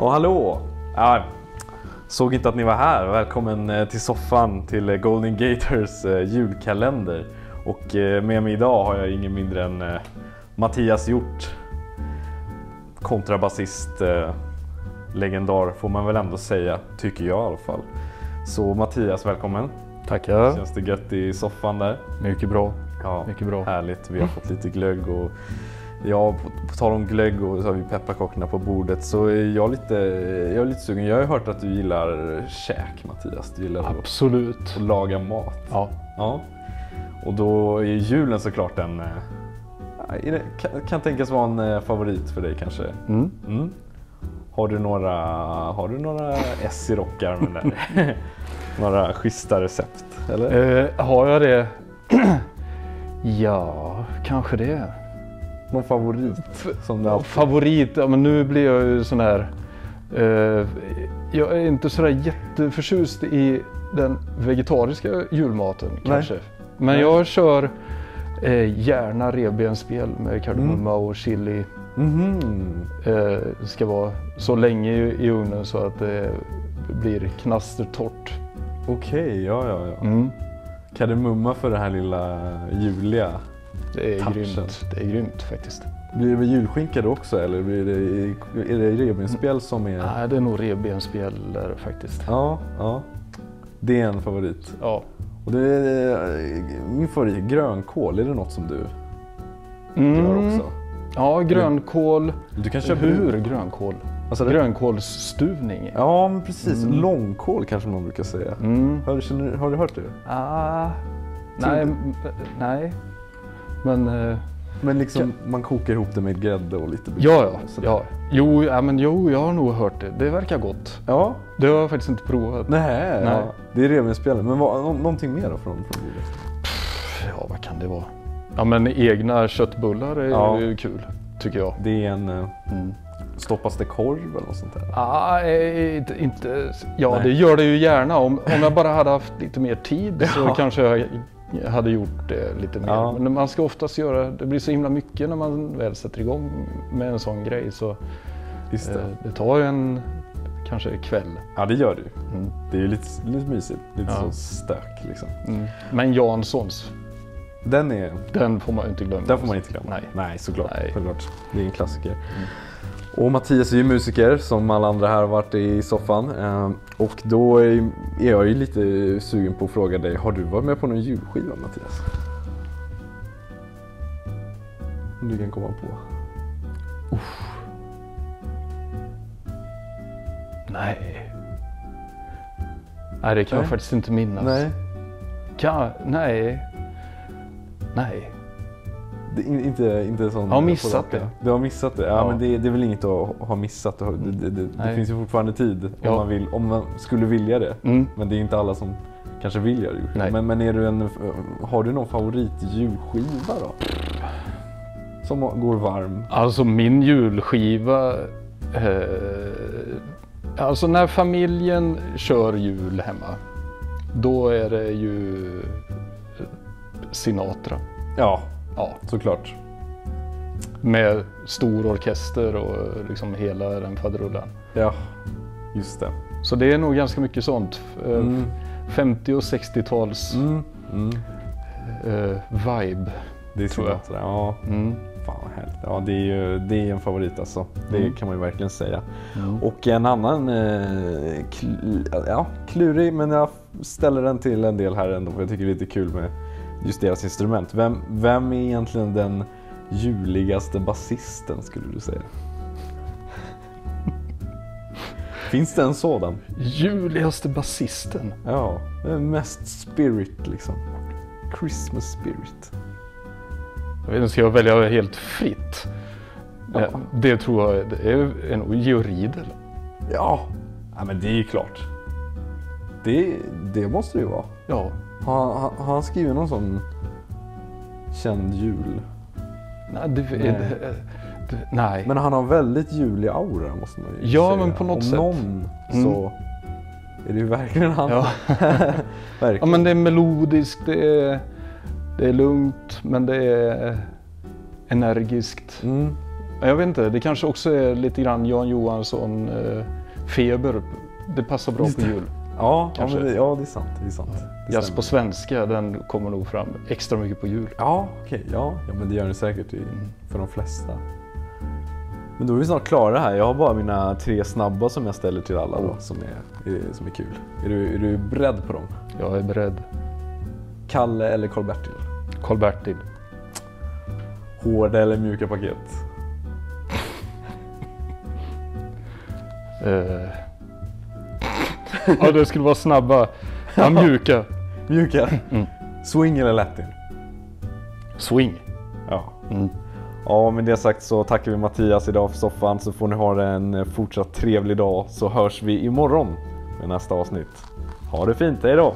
Och hallå! Ja, såg inte att ni var här. Välkommen eh, till soffan till eh, Golden Gators eh, julkalender. Och med mig idag har jag ingen mindre än Mattias Hjort. Kontrabasist, legendar får man väl ändå säga, tycker jag i alla fall. Så Mattias, välkommen. Tackar. Känns det gött i soffan där? Mycket bra. Ja, Mycket bra. Härligt. Vi har fått lite glögg och ja, på, på tal om glögg och så har vi pepparkakorna på bordet så är jag lite, jag är lite sugen. Jag har hört att du gillar käk Mattias. Du gillar att, Absolut. att laga mat. Ja. Ja. Och då är julen såklart en, eh, det, kan, kan tänkas vara en eh, favorit för dig kanske. Mm. Mm. Har du några, har du några S i rockärmen där? några schyssta recept? Eller? Eh, har jag det? ja, kanske det. Någon favorit? Som du. Favorit? Ja, men nu blir jag ju sån här... Eh, jag är inte sådär jätteförtjust i den vegetariska julmaten kanske. Men Nej. jag kör eh, gärna revbensspjäll med kardemumma och chili. Mhm. Eh, ska vara så länge i, i ugnen så att det blir knastertorrt. Okej, ja, ja, ja. Mm. Kardemumma för det här lilla juliga. Det är Touchen. grymt. Det är grymt faktiskt. Blir det med julskinka då också eller blir det, är det revbensspjäll som är... Nej, det är nog revbensspjäll där faktiskt. Ja, ja. Det är en favorit. Ja. Och det är, min favorit, grönkål, är det något som du Mm. gör också? Ja, grönkål. Du kan köpa Hur grönkål? Alltså det, Grönkålsstuvning. Ja, men precis. Mm. Långkål kanske man brukar säga. Mm. Har, du, har du hört det? Ah, nej, m- nej. Men eh, Men liksom, man kokar ihop det med grädde och lite ja, ja, och ja. Jo, ja, men jo, jag har nog hört det. Det verkar gott. Ja, Det har jag faktiskt inte provat. nej, Nej. Ja. Det är revbensspjällen. Men vad, nå, någonting mer då från, från bordet? Ja, vad kan det vara? Ja, men egna köttbullar är Ja. ju kul, tycker jag. Det är en... eh, Mm. Stoppas det korv eller något sånt där? Ah, eh, inte, inte, ja, Nej. det gör det ju gärna. Om, om jag bara hade haft lite mer tid så Ja. kanske jag hade gjort det lite mer. Ja. Men man ska oftast göra, det blir så himla mycket när man väl sätter igång med en sån grej. Så det. eh, det tar ju en, kanske kväll. Ja, det gör du. Mm. Det är ju lite, lite mysigt. Lite Ja. så stök liksom. Mm. Men Janssons, Den är... den får man ju inte glömma. Den får man inte glömma. Nej. Nej såklart. Nej. såklart. Det är en klassiker. Och Mattias är ju musiker som alla andra här har varit i soffan. Ehm, Och då är jag ju lite sugen på att fråga dig, har du varit med på någon julskiva Mattias? Om du kan komma på. Nej. Nej, det kan Nej. jag faktiskt inte minnas. Nej, Kan, nej. Nej. Det, inte, inte sån... Jag har missat det. Du har missat det? Ja, Ja. men det, det är väl inget att ha missat. Det, det, det, det finns ju fortfarande tid om, Ja. man vill, om man skulle vilja det. Mm. Men det är inte alla som kanske vill göra julskiva. Nej. Men, men är du en, har du någon favorit julskiva då? Som går varm? Alltså min julskiva. Eh, alltså när familjen kör jul hemma. Då är det ju eh, Sinatra. Ja, Ja, såklart. med stor orkester och liksom hela den faderullan. Ja, just det. Så det är nog ganska mycket sånt. Eh, Mm. 50 och 60-tals Mm. Mm. eh, vibe. Det är Tror jag. Sinatra. Ja, Mm. fan vad härligt. Ja, det är ju det är en favorit alltså. Det Mm. kan man ju verkligen säga. Och en annan eh, kl- ja, klurig, men jag ställer den till en del här ändå för jag tycker det är lite kul med just deras instrument. Vem, vem är egentligen den juligaste basisten skulle du säga? Finns det en sådan? Juligaste basisten. Ja, mest spirit liksom. Christmas spirit. Jag vet inte, ska jag välja helt fritt? Ja. Eh, Det tror jag det är, Georg Riedel. Ja, ja men det är ju klart. Det, det måste det ju vara. Ja, Har, har, har han skrivit någon sån känd jul? nej. Det, Nej. Det, det, nej. Men han har väldigt julig aura måste man ju Ja, säga. men på något Om sätt. någon Mm. så är det ju verkligen han. ja. verkligen. ja, men det är melodiskt, det är, det är lugnt, men det är energiskt. Mm. Jag vet inte, det kanske också är lite grann Jan Johansson eh. Det passar bra Just på jul. Ja, ja, men det, ja det är sant. Det är sant. Det Jazz på svenska, den kommer nog fram extra mycket på jul. Ja, okej. Ja, ja, men det gör den säkert i, för de flesta. Men då är vi snart klara här. Jag har bara mina tre snabba som jag ställer till alla då, Oh. som, är, är, som är kul. Är du, är du beredd på dem? Jag är beredd. Kalle eller Karl-Bertil? Karl-Bertil. Hårda eller mjuka paket? Eh. Ja, det skulle vara snabba. Ja, mjuka. Mjuka? Mm. Swing eller Latin? Swing. Ja. Mm. Ja, med det sagt så tackar vi Mattias idag för soffan så får ni ha en fortsatt trevlig dag så hörs vi imorgon med nästa avsnitt. Ha det fint, hej då!